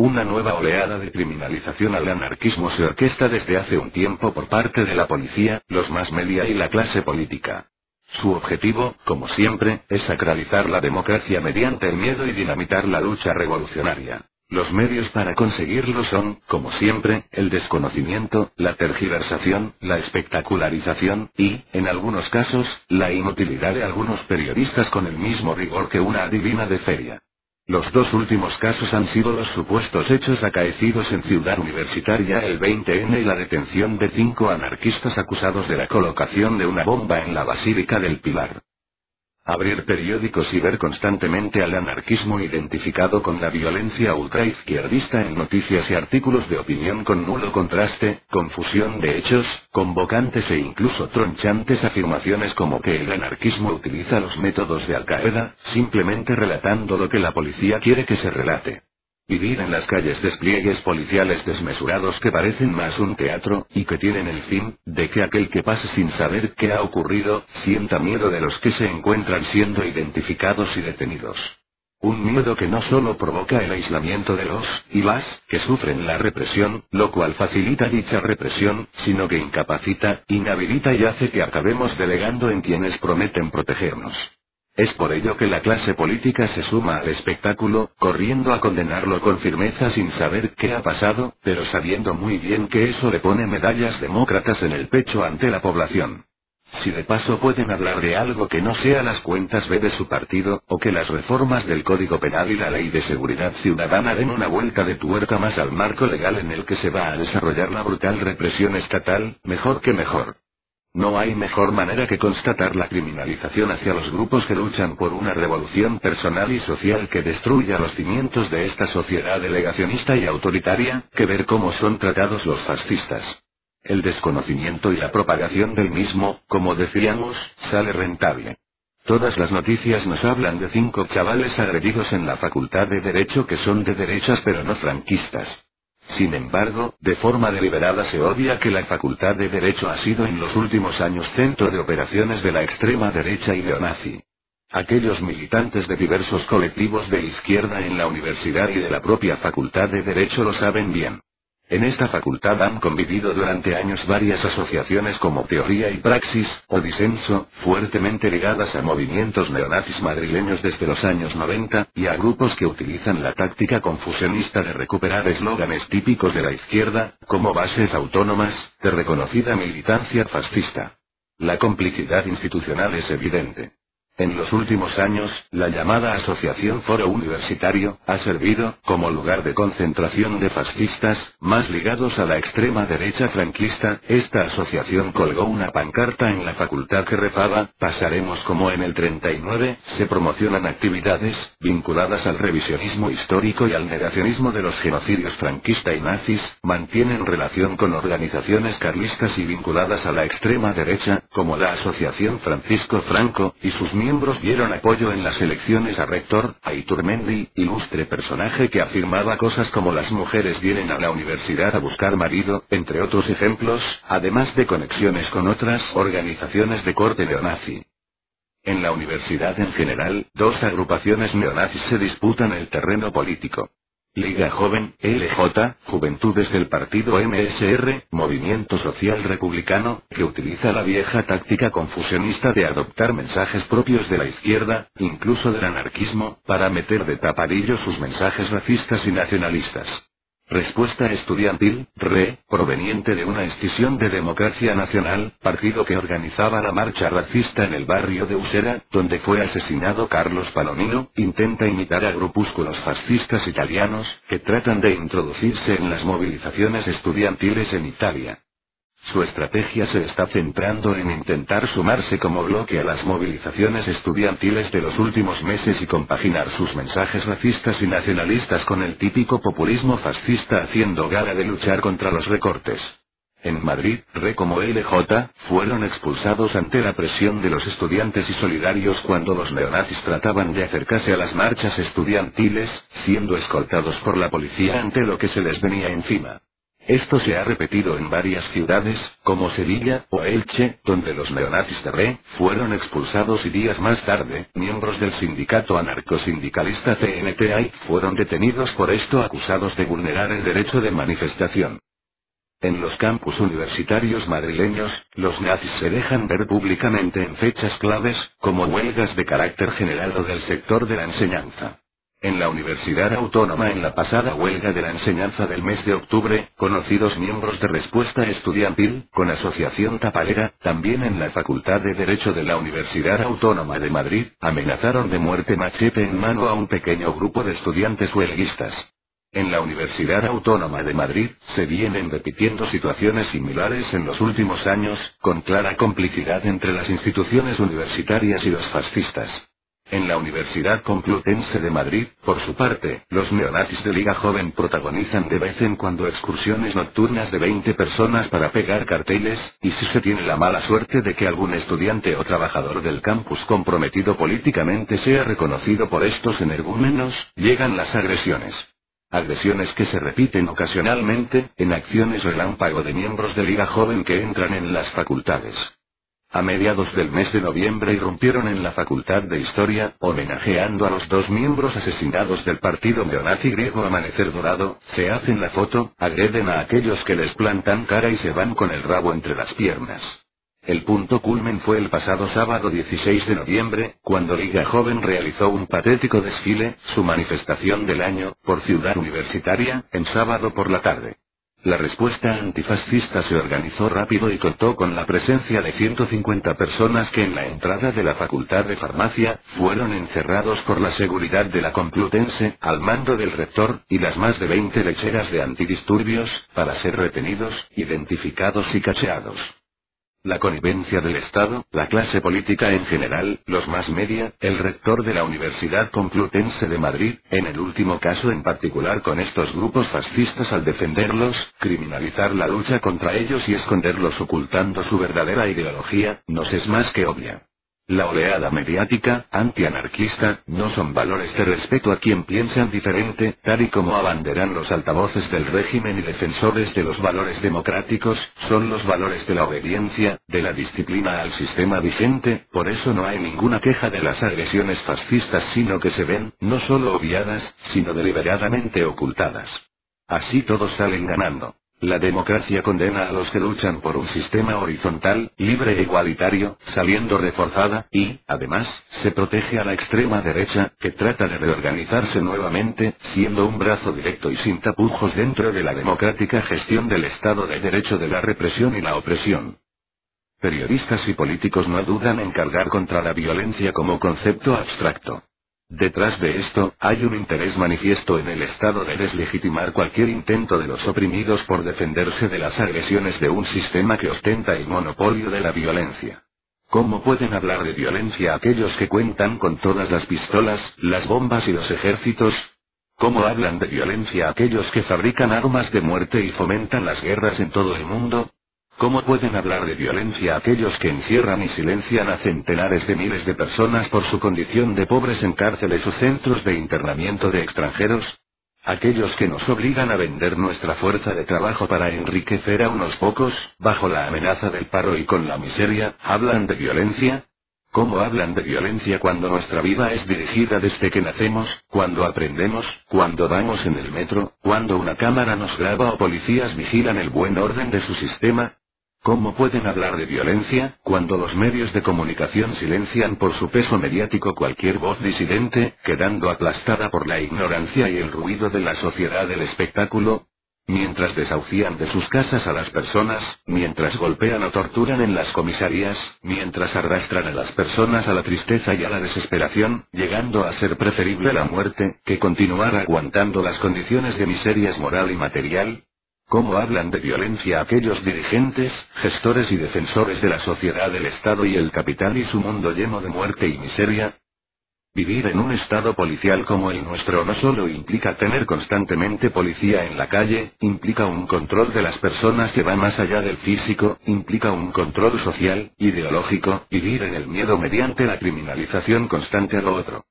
Una nueva oleada de criminalización al anarquismo se orquesta desde hace un tiempo por parte de la policía, los más media y la clase política. Su objetivo, como siempre, es sacralizar la democracia mediante el miedo y dinamitar la lucha revolucionaria. Los medios para conseguirlo son, como siempre, el desconocimiento, la tergiversación, la espectacularización, y, en algunos casos, la inutilidad de algunos periodistas con el mismo rigor que una adivina de feria. Los dos últimos casos han sido los supuestos hechos acaecidos en Ciudad Universitaria el 20N y la detención de cinco anarquistas acusados de la colocación de una bomba en la Basílica del Pilar. Abrir periódicos y ver constantemente al anarquismo identificado con la violencia ultraizquierdista en noticias y artículos de opinión con nulo contraste, confusión de hechos, convocantes e incluso tronchantes afirmaciones como que el anarquismo utiliza los métodos de Al-Qaeda, simplemente relatando lo que la policía quiere que se relate. Vivir en las calles despliegues policiales desmesurados que parecen más un teatro, y que tienen el fin, de que aquel que pase sin saber qué ha ocurrido, sienta miedo de los que se encuentran siendo identificados y detenidos. Un miedo que no solo provoca el aislamiento de los y las que sufren la represión, lo cual facilita dicha represión, sino que incapacita, inhabilita y hace que acabemos delegando en quienes prometen protegernos. Es por ello que la clase política se suma al espectáculo, corriendo a condenarlo con firmeza sin saber qué ha pasado, pero sabiendo muy bien que eso le pone medallas demócratas en el pecho ante la población. Si de paso pueden hablar de algo que no sea las cuentas B de su partido, o que las reformas del Código Penal y la Ley de Seguridad Ciudadana den una vuelta de tuerca más al marco legal en el que se va a desarrollar la brutal represión estatal, mejor que mejor. No hay mejor manera que constatar la criminalización hacia los grupos que luchan por una revolución personal y social que destruya los cimientos de esta sociedad delegacionista y autoritaria, que ver cómo son tratados los fascistas. El desconocimiento y la propagación del mismo, como decíamos, sale rentable. Todas las noticias nos hablan de cinco chavales agredidos en la Facultad de Derecho que son de derechas pero no franquistas. Sin embargo, de forma deliberada se obvia que la Facultad de Derecho ha sido en los últimos años centro de operaciones de la extrema derecha y neonazi. Aquellos militantes de diversos colectivos de izquierda en la universidad y de la propia Facultad de Derecho lo saben bien. En esta facultad han convivido durante años varias asociaciones como Teoría y Praxis, o Disenso, fuertemente ligadas a movimientos neonazis madrileños desde los años 90, y a grupos que utilizan la táctica confusionista de recuperar eslóganes típicos de la izquierda, como bases autónomas, de reconocida militancia fascista. La complicidad institucional es evidente. En los últimos años, la llamada Asociación Foro Universitario, ha servido, como lugar de concentración de fascistas, más ligados a la extrema derecha franquista, esta asociación colgó una pancarta en la facultad que rezaba, pasaremos como en el 39, se promocionan actividades, vinculadas al revisionismo histórico y al negacionismo de los genocidios franquista y nazis, mantienen relación con organizaciones carlistas y vinculadas a la extrema derecha, como la Asociación Francisco Franco, y sus miembros miembros dieron apoyo en las elecciones a rector, a Iturmendi, ilustre personaje que afirmaba cosas como las mujeres vienen a la universidad a buscar marido, entre otros ejemplos, además de conexiones con otras organizaciones de corte neonazi. En la universidad en general, dos agrupaciones neonazis se disputan el terreno político. Liga Joven, LJ, Juventudes del Partido MSR, Movimiento Social Republicano, que utiliza la vieja táctica confusionista de adoptar mensajes propios de la izquierda, incluso del anarquismo, para meter de tapadillo sus mensajes racistas y nacionalistas. Respuesta estudiantil, RE, proveniente de una escisión de Democracia Nacional, partido que organizaba la marcha racista en el barrio de Usera, donde fue asesinado Carlos Palomino, intenta imitar a grupúsculos fascistas italianos, que tratan de introducirse en las movilizaciones estudiantiles en Italia. Su estrategia se está centrando en intentar sumarse como bloque a las movilizaciones estudiantiles de los últimos meses y compaginar sus mensajes racistas y nacionalistas con el típico populismo fascista haciendo gala de luchar contra los recortes. En Madrid, RE como LJ, fueron expulsados ante la presión de los estudiantes y solidarios cuando los neonazis trataban de acercarse a las marchas estudiantiles, siendo escoltados por la policía ante lo que se les venía encima. Esto se ha repetido en varias ciudades, como Sevilla o Elche, donde los neonazis de Re fueron expulsados y días más tarde, miembros del sindicato anarcosindicalista CNTI fueron detenidos por esto acusados de vulnerar el derecho de manifestación. En los campus universitarios madrileños, los nazis se dejan ver públicamente en fechas claves, como huelgas de carácter general o del sector de la enseñanza. En la Universidad Autónoma en la pasada huelga de la enseñanza del mes de octubre, conocidos miembros de Respuesta Estudiantil, con Asociación Tapalera, también en la Facultad de Derecho de la Universidad Autónoma de Madrid, amenazaron de muerte machete en mano a un pequeño grupo de estudiantes huelguistas. En la Universidad Autónoma de Madrid, se vienen repitiendo situaciones similares en los últimos años, con clara complicidad entre las instituciones universitarias y los fascistas. En la Universidad Complutense de Madrid, por su parte, los neonazis de Liga Joven protagonizan de vez en cuando excursiones nocturnas de 20 personas para pegar carteles, y si se tiene la mala suerte de que algún estudiante o trabajador del campus comprometido políticamente sea reconocido por estos energúmenos, llegan las agresiones. Agresiones que se repiten ocasionalmente, en acciones relámpago de miembros de Liga Joven que entran en las facultades. A mediados del mes de noviembre irrumpieron en la Facultad de Historia, homenajeando a los dos miembros asesinados del partido neonazi griego Amanecer Dorado, se hacen la foto, agreden a aquellos que les plantan cara y se van con el rabo entre las piernas. El punto culmen fue el pasado sábado 16 de noviembre, cuando Liga Joven realizó un patético desfile, su manifestación del año, por Ciudad Universitaria, en sábado por la tarde. La respuesta antifascista se organizó rápido y contó con la presencia de 150 personas que en la entrada de la Facultad de Farmacia, fueron encerrados por la seguridad de la Complutense, al mando del rector, y las más de 20 lecheras de antidisturbios, para ser retenidos, identificados y cacheados. La connivencia del Estado, la clase política en general, los más media, el rector de la Universidad Complutense de Madrid, en el último caso en particular con estos grupos fascistas al defenderlos, criminalizar la lucha contra ellos y esconderlos ocultando su verdadera ideología, nos es más que obvia. La oleada mediática, antianarquista, no son valores de respeto a quien piensan diferente, tal y como abanderan los altavoces del régimen y defensores de los valores democráticos, son los valores de la obediencia, de la disciplina al sistema vigente, por eso no hay ninguna queja de las agresiones fascistas sino que se ven, no solo obviadas, sino deliberadamente ocultadas. Así todos salen ganando. La democracia condena a los que luchan por un sistema horizontal, libre e igualitario, saliendo reforzada, y, además, se protege a la extrema derecha, que trata de reorganizarse nuevamente, siendo un brazo directo y sin tapujos dentro de la democrática gestión del Estado de Derecho de la represión y la opresión. Periodistas y políticos no dudan en cargar contra la violencia como concepto abstracto. Detrás de esto, hay un interés manifiesto en el Estado de deslegitimar cualquier intento de los oprimidos por defenderse de las agresiones de un sistema que ostenta el monopolio de la violencia. ¿Cómo pueden hablar de violencia aquellos que cuentan con todas las pistolas, las bombas y los ejércitos? ¿Cómo hablan de violencia aquellos que fabrican armas de muerte y fomentan las guerras en todo el mundo? ¿Cómo pueden hablar de violencia aquellos que encierran y silencian a centenares de miles de personas por su condición de pobres en cárceles o centros de internamiento de extranjeros? Aquellos que nos obligan a vender nuestra fuerza de trabajo para enriquecer a unos pocos, bajo la amenaza del paro y con la miseria, ¿hablan de violencia? ¿Cómo hablan de violencia cuando nuestra vida es dirigida desde que nacemos, cuando aprendemos, cuando vamos en el metro, cuando una cámara nos graba o policías vigilan el buen orden de su sistema? ¿Cómo pueden hablar de violencia, cuando los medios de comunicación silencian por su peso mediático cualquier voz disidente, quedando aplastada por la ignorancia y el ruido de la sociedad del espectáculo? Mientras desahucian de sus casas a las personas, mientras golpean o torturan en las comisarías, mientras arrastran a las personas a la tristeza y a la desesperación, llegando a ser preferible la muerte, que continuar aguantando las condiciones de miserias moral y material, ¿Cómo hablan de violencia aquellos dirigentes, gestores y defensores de la sociedad del Estado y el capital y su mundo lleno de muerte y miseria? Vivir en un estado policial como el nuestro no solo implica tener constantemente policía en la calle, implica un control de las personas que va más allá del físico, implica un control social, ideológico, vivir en el miedo mediante la criminalización constante a lo otro.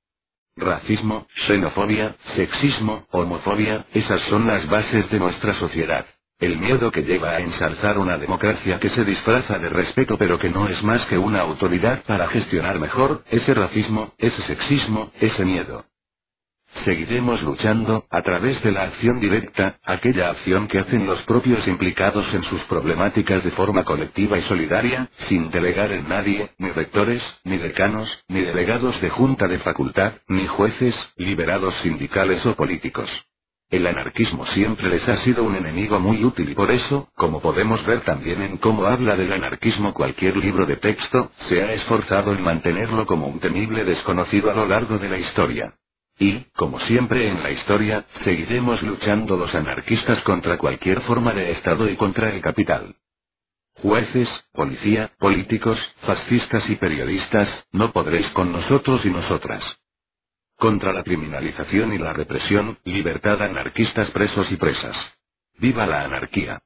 Racismo, xenofobia, sexismo, homofobia, esas son las bases de nuestra sociedad. El miedo que lleva a ensalzar una democracia que se disfraza de respeto pero que no es más que una autoridad para gestionar mejor, ese racismo, ese sexismo, ese miedo. Seguiremos luchando, a través de la acción directa, aquella acción que hacen los propios implicados en sus problemáticas de forma colectiva y solidaria, sin delegar en nadie, ni rectores, ni decanos, ni delegados de junta de facultad, ni jueces, liberados sindicales o políticos. El anarquismo siempre les ha sido un enemigo muy útil y por eso, como podemos ver también en cómo habla del anarquismo cualquier libro de texto, se ha esforzado en mantenerlo como un temible desconocido a lo largo de la historia. Y, como siempre en la historia, seguiremos luchando los anarquistas contra cualquier forma de Estado y contra el capital. Jueces, policía, políticos, fascistas y periodistas, no podréis con nosotros y nosotras. Contra la criminalización y la represión, libertad anarquistas presos y presas. ¡Viva la anarquía!